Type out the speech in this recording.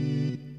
Mm-hmm.